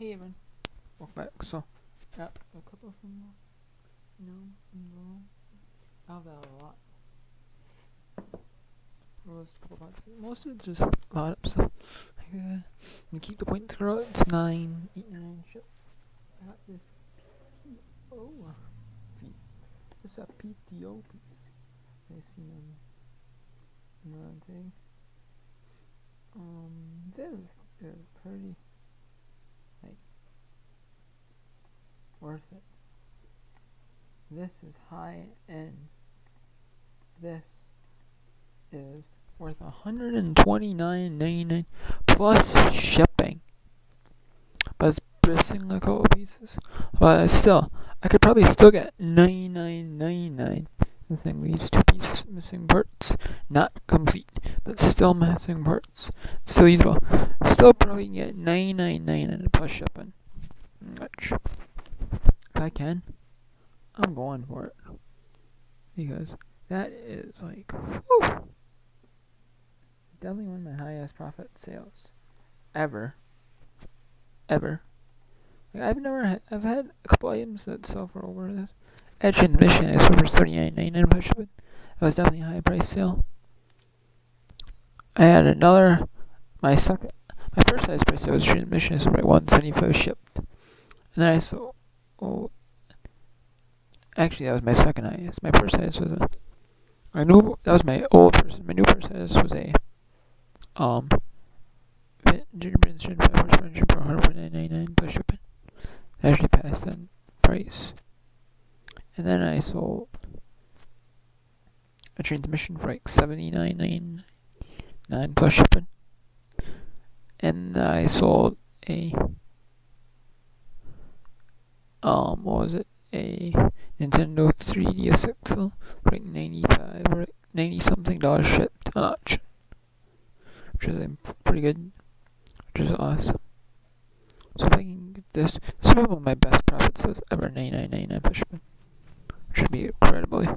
Welcome back. So, got a couple of them. No, no, I have that a lot. Most a couple. Most of it's just a lot of stuff. I'm gonna keep the point throughout. It's nine, eight, nine. Shit. I got this PTO piece. It's a PTO piece. I see um another thing. Um, this is pretty worth it. This is high end. This is worth hundred and twenty nine ninety nine plus shipping. But it's missing a couple pieces. But still, I could probably still get ninety nine ninety nine. Missing these two pieces, missing parts, not complete, but still missing parts. Still usable. Still probably get ninety nine ninety nine plus shipping. Much. If I can, I'm going for it because that is like whew, definitely one of my highest profit sales ever. Ever. Like I've never had, I've had a couple items that sell for over this. Edge in mission I sold for thirty nine ninety nine push. That was definitely a high price sale. I had another my second my first highest price sale was transmission I sold for one seventy five shipped. And then I sold oh actually that was my second highest. My first highest was a I knew that was my old person. My new person was a um gingerbread five horsepower engine for 199 plus shipping. Actually passed that price. And then I sold a transmission for like 79.99 plus shipping. And I sold a um what was it? A Nintendo 3DS XL for like 95 or 90 something dollars shipped. Which is pretty good. Which is awesome. So if I can get this, this is one of my best profits ever, 99.99 per. Should be incredibly.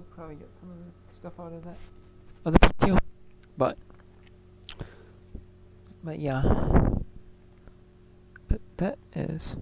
I can still probably get some of the stuff out of that. Other PTO, but but yeah, but that is